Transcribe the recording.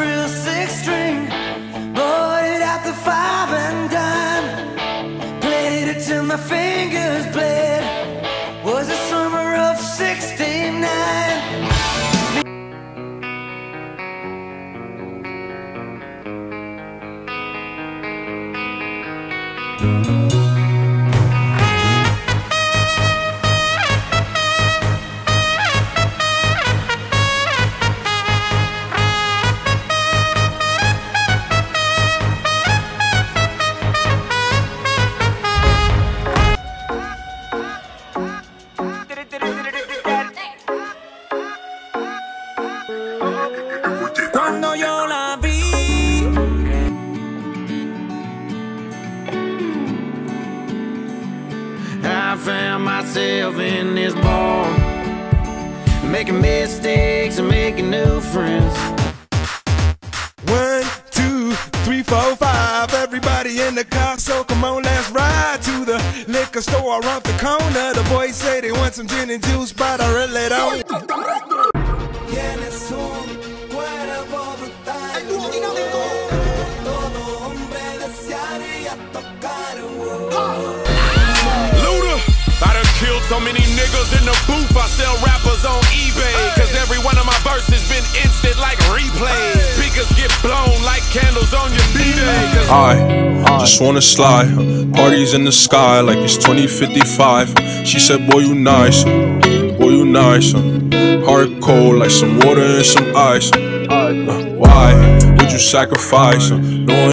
real six string. Bought it at the five and dime. Played it till my fingers bled. Was the summer of 69. Cuando yo la vi, I found myself in this bar, making mistakes and making new friends. One, two, three, four, five. Everybody in the car, so come on, let's ride to the liquor store around the corner. The boys say they want some gin and juice, but I really don't. Tienes so many niggas in the booth. I sell rappers on eBay. Cause every one of my verses been instant like replays. Speakers get blown like candles on your B-Day. I just wanna slide. Parties in the sky like it's 2055. She said, Boy, you nice. Boy, you nice. Heart cold like some water and some ice. Why would you sacrifice? Knowing